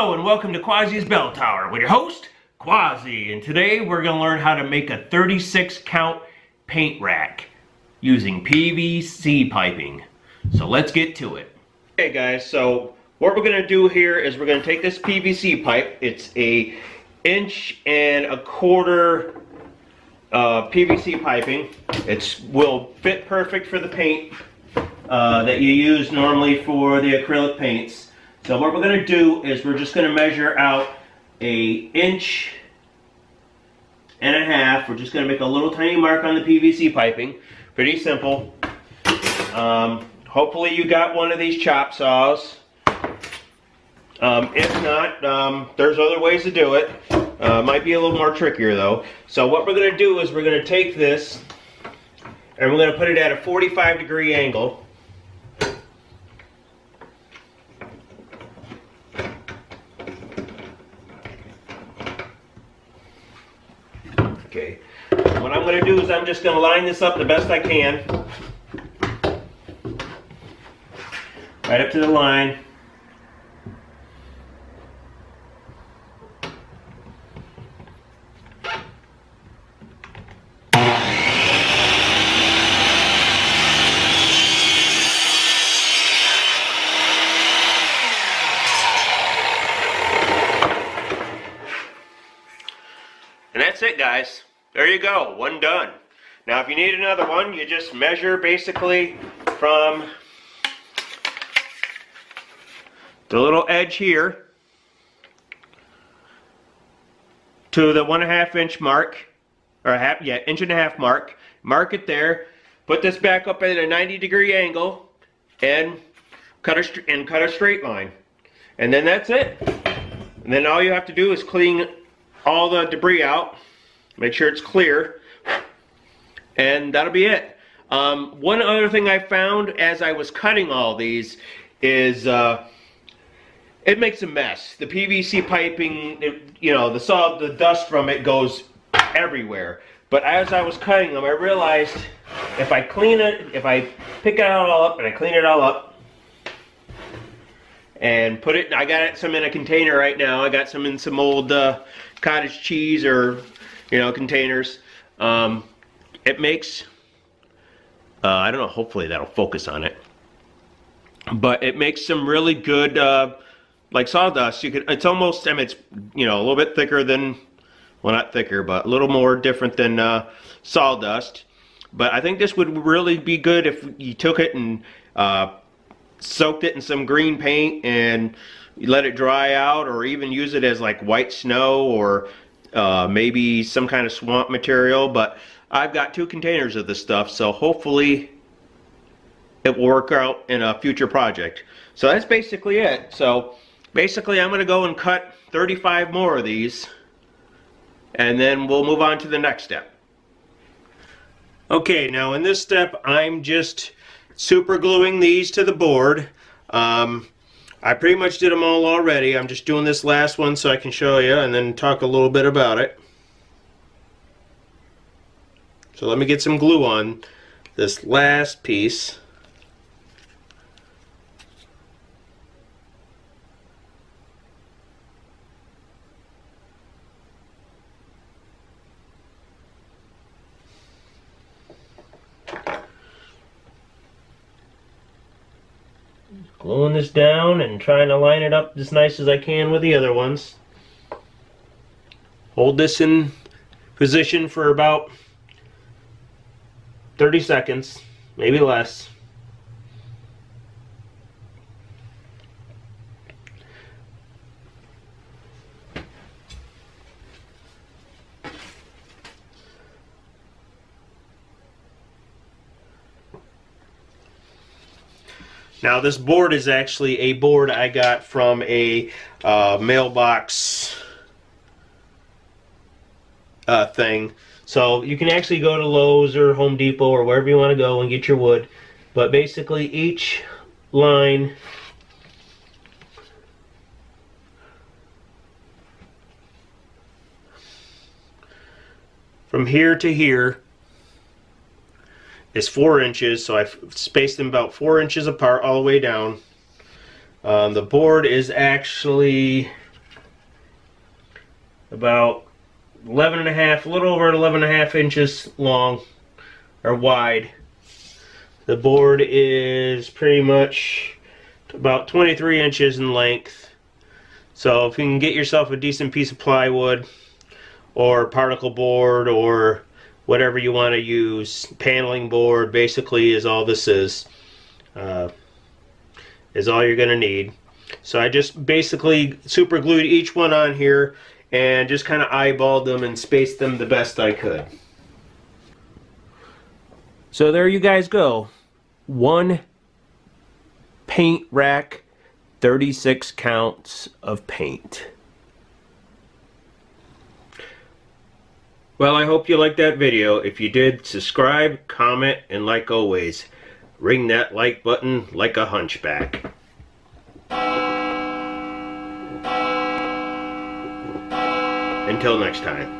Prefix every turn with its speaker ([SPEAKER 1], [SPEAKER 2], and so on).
[SPEAKER 1] Hello and welcome to Quassi's Bell Tower with your host, Quassi. And today we're going to learn how to make a 36 count paint rack using PVC piping. So let's get to it. Okay guys, so what we're going to do here is we're going to take this PVC pipe. It's a inch and a quarter uh, PVC piping. It will fit perfect for the paint uh, that you use normally for the acrylic paints. So what we're going to do is we're just going to measure out a inch and a half. We're just going to make a little tiny mark on the PVC piping. Pretty simple. Um, hopefully you got one of these chop saws. Um, if not, um, there's other ways to do it. Uh, might be a little more trickier though. So what we're going to do is we're going to take this and we're going to put it at a 45 degree angle. Okay. What I'm going to do is I'm just going to line this up the best I can. Right up to the line. That's it guys. There you go, one done. Now if you need another one, you just measure basically from the little edge here to the one and a half inch mark, or a half, yeah, inch and a half mark. Mark it there. Put this back up at a 90 degree angle and cut a, and cut a straight line. And then that's it. And then all you have to do is clean all the debris out, make sure it's clear, and that'll be it. Um, one other thing I found as I was cutting all these is uh, it makes a mess. The PVC piping, it, you know, the saw, the dust from it goes everywhere. But as I was cutting them, I realized if I clean it, if I pick it all up and I clean it all up, and put it, I got some in a container right now. I got some in some old uh, cottage cheese or, you know, containers. Um, it makes, uh, I don't know, hopefully that'll focus on it. But it makes some really good, uh, like sawdust. You could, it's almost, I mean, it's, you know, a little bit thicker than, well, not thicker, but a little more different than uh, sawdust. But I think this would really be good if you took it and uh, soaked it in some green paint and let it dry out or even use it as like white snow or uh, maybe some kind of swamp material but I've got two containers of this stuff so hopefully it will work out in a future project. So that's basically it. So basically I'm gonna go and cut 35 more of these and then we'll move on to the next step. Okay now in this step I'm just super gluing these to the board. Um, I pretty much did them all already. I'm just doing this last one so I can show you and then talk a little bit about it. So let me get some glue on this last piece. Gluing this down and trying to line it up as nice as I can with the other ones. Hold this in position for about 30 seconds, maybe less. Now this board is actually a board I got from a uh, mailbox uh, thing. So you can actually go to Lowe's or Home Depot or wherever you want to go and get your wood. But basically each line from here to here is four inches, so I've spaced them about four inches apart all the way down. Um, the board is actually about 11 and a half, a little over 11 and a half inches long or wide. The board is pretty much about 23 inches in length. So if you can get yourself a decent piece of plywood or particle board or whatever you want to use, paneling board basically is all this is. Uh, is all you're going to need. So I just basically super glued each one on here and just kind of eyeballed them and spaced them the best I could. So there you guys go. One paint rack, 36 counts of paint. Well, I hope you liked that video. If you did, subscribe, comment, and like always, ring that like button like a hunchback. Until next time.